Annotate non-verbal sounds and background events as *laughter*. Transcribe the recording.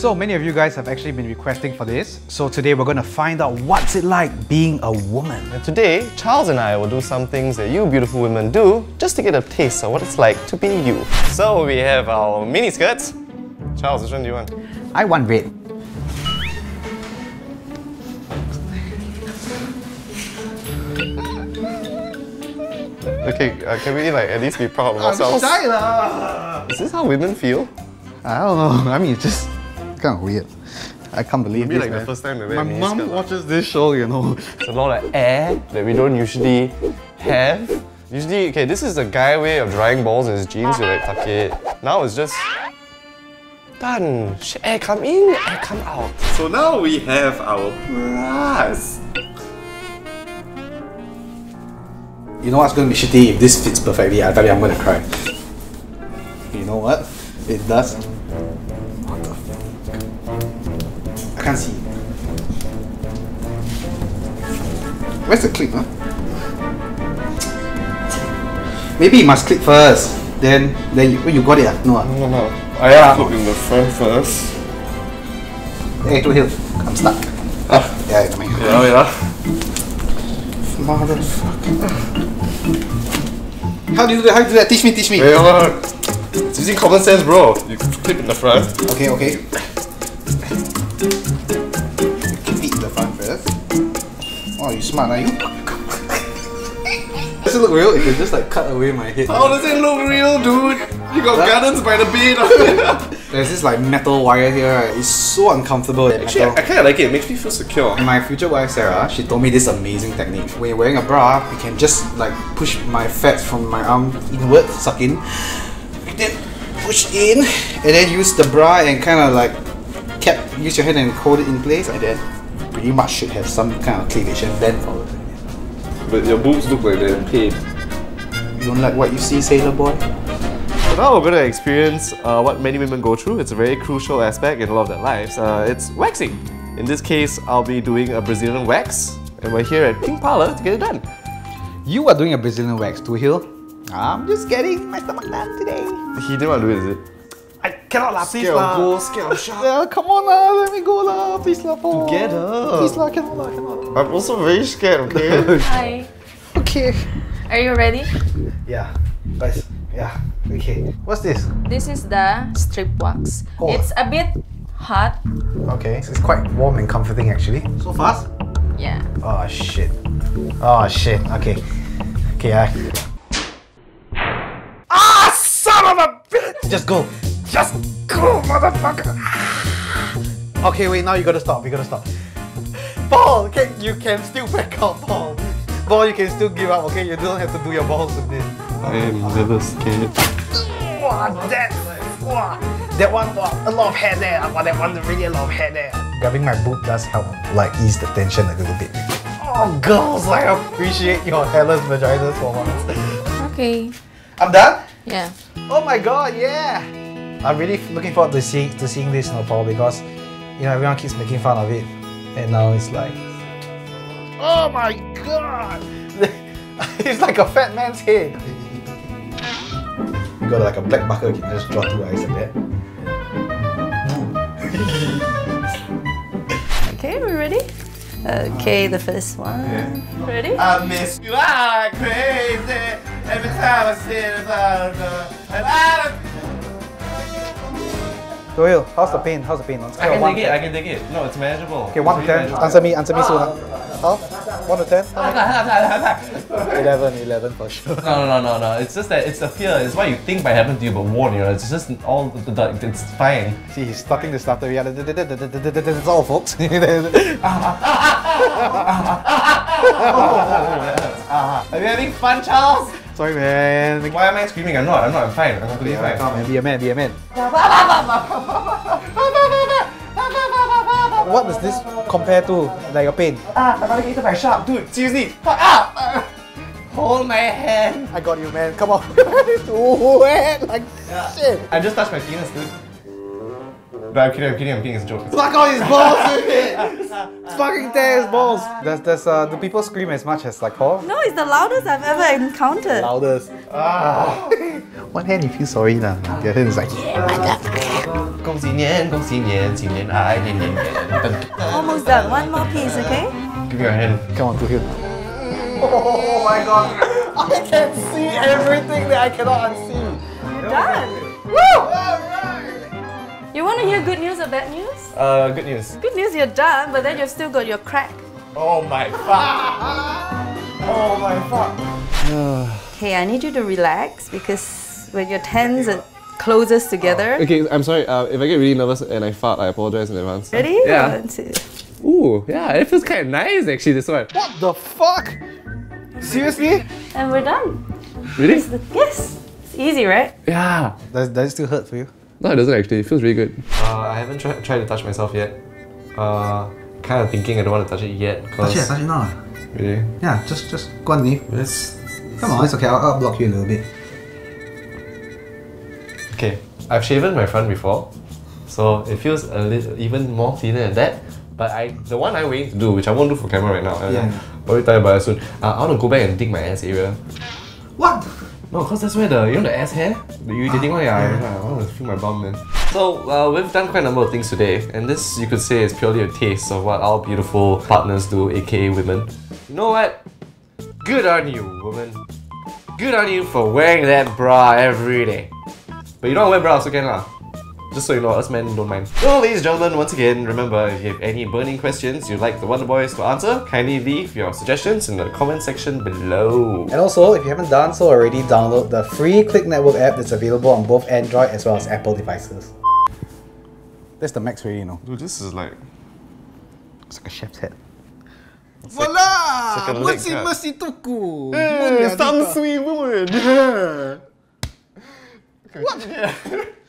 So many of you guys have actually been requesting for this. So today we're gonna find out what's it like being a woman. And today, Charles and I will do some things that you beautiful women do just to get a taste of what it's like to be you. So we have our mini skirts. Charles, which one do you want? I want red. Okay, uh, can we like at least be proud of ourselves? I'm shy lah. Is this how women feel? I don't know. *laughs* I mean, it's just kind of weird. I can't believe Maybe this, like the first time we wear My mini mom skirt. watches this show, you know. It's a lot of air that we don't usually have. Usually, okay, this is the guy way of drying balls in his jeans, you like tuck it. Now it's just done. Sh- Air come in, air come out. So now we have our bras. You know what's going to be shitty if this fits perfectly? I tell you, I'm going to cry. You know what? It does. I can't see. Where's the clip, huh? Maybe you must click first. Then, then you, oh, you got it, ah? No, ah? No, no. I to put in the front first. Hey, Twohill. I'm stuck. Ah. Yeah, here. Yeah, yeah. Motherfucker. How do you do that? How do you do that? Teach me, teach me. Wait, hold on. It's using common sense, bro. You clip in the front. Okay, okay. Keep the front first. Oh, you smart, are you? Does it look real? If you just like cut away my head. How does it look real, dude? You got gardens by the bed. *laughs* There's this like metal wire here. Right? It's so uncomfortable. Actually, I, I kind of like it. It makes me feel secure. And my future wife Sarah, she told me this amazing technique. When you're wearing a bra, you can just like push my fat from my arm inward, suck in, then push in, and then use the bra and kind of like cap, use your hand and hold it in place, and then pretty much should have some kind of cleavage and bend forward. But your boobs look like they're in pain. You don't like what you see, sailor boy? So now we're going to experience uh, what many women go through. It's a very crucial aspect in a lot of their lives. Uh, it's waxing. In this case, I'll be doing a Brazilian wax, and we're here at Pink Parlour to get it done. You are doing a Brazilian wax, Twohill. I'm just getting my stomach done today. He didn't want to do it, is it? I cannot lah, please lah. ghosts, scared of *laughs* sharks. Yeah, come on lah, let me go lah, please lah, Paul. Together. Please lah, cannot lah, cannot. I'm also very scared, *laughs* okay? Hi. Okay. Are you ready? Yeah, guys. Yeah. Okay. What's this? This is the strip wax. Oh. It's a bit hot. Okay. It's quite warm and comforting actually. So fast? Yeah. Oh shit. Oh shit. Okay. Okay. I. Ah, son of a bitch! Just go. Just go, motherfucker. Okay, wait. Now you gotta stop. You gotta stop. Paul, can you can still back out, Paul. Paul, you can still give up. Okay, you don't have to do your balls with this. I am never scared. Wow, that, wow, that one, wow, a lot of hair there. Wow, that one, really a lot of hair there. Grabbing my boob does help, like, ease the tension a little bit. Oh, girls, I appreciate your hairless vaginas for once. Okay. I'm done? Yeah. Oh my god, yeah! I'm really looking forward to see to seeing this, no, Paul, because, you know, everyone keeps making fun of it. And now it's like, oh my god! *laughs* it's like a fat man's head. You got like a black bucket, you can just draw two eyes like that. Okay, we ready? Okay, the first one. Ready? I miss you like crazy every time I see it. Uh, and I don't Doyle, how's the uh, pain? How's the pain? On I scale can one take it, I can take it. No, it's manageable. Okay, 1 to 10. Answer me, answer me soon. Ah. huh? 1 to 10? *laughs* 11, 11 for sure. No, no, no, no, no. It's just that it's the fear. It's what you think might happen to you, but won't. You know, it's just all the, the, the it's fine. See, he's starting to stutter. Yeah, that's all, folks. *laughs* *laughs* Are you having fun, Charles? Sorry, man. Why am I screaming? I'm not. I'm not. I'm fine. I'm completely fine. Come on, be a man, be a man. *laughs* What does this compare to? Like your pain? Ah, I'm gonna get eaten by a shark, dude. Seriously. Ah, *laughs* hold my hand. I got you, man. Come on. *laughs* it's wet like shit. I just touched my penis, dude. No, I'm kidding. I'm kidding. I'm kidding. It's a joke. Fuck all his balls *laughs* with it. It's fucking tear his balls. Does does uh do people scream as much as like Paul? No, it's the loudest I've ever encountered. Loudest. Ah. One hand you feel sorry now. The other hand is like yeah, motherfucker. Go 恭喜年，恭喜年，新年爱年年年。 Almost done. One more piece, okay? Give me your hand. Come on, to here. Oh my god. I can see everything that I cannot unsee. Done. Woo! You want to hear good news or bad news? Uh, good news. Good news, you're done, but then you've still got your crack. Oh my fuck. Oh my fuck. Okay, I need you to relax because when your hands are closest together. Okay, I'm sorry. Uh, if I get really nervous and I fart, I apologize in advance. Ready? Yeah. One, two. Ooh, yeah, it feels kind of nice actually. This one. What the fuck? Seriously? And we're done. Really? Yes. It's easy, right? Yeah. Does, does it still hurt for you? No, it doesn't actually. It feels really good. Uh, I haven't tried tried to touch myself yet. Uh, kind of thinking I don't want to touch it yet. Touch it, touch it now. Really? Yeah, just just go underneath. This. Come on, it's okay. I'll, I'll block you a little bit. Okay, I've shaven my front before, so it feels a little even more thinner than that. But I, the one I'm waiting to do, which I won't do for camera right now. I'm Yeah. Probably tell you about it soon. Uh, I want to go back and dig my ass area. What? No, cause that's where the you know the ass hair, the irritating one. Yeah, yeah. I want to feel my bum, man. So uh, we've done quite a number of things today, and this you could say is purely a taste of what our beautiful partners do, aka women. You know what? Good on you, woman. Good on you for wearing that bra every day. But you don't wear bra also can lah. Just so you know, us men don't mind. So, ladies and gentlemen, once again, remember if you have any burning questions you'd like the Wonder Boys to answer, kindly leave your suggestions in the comment section below. And also, if you haven't done so already, download the free Clicknetwork app that's available on both Android as well as Apple devices. That's the max really, you know. Dude, this is like It's like a chef's head. like a leg cut. tuku. Some sweet woman. *laughs* *laughs* *laughs*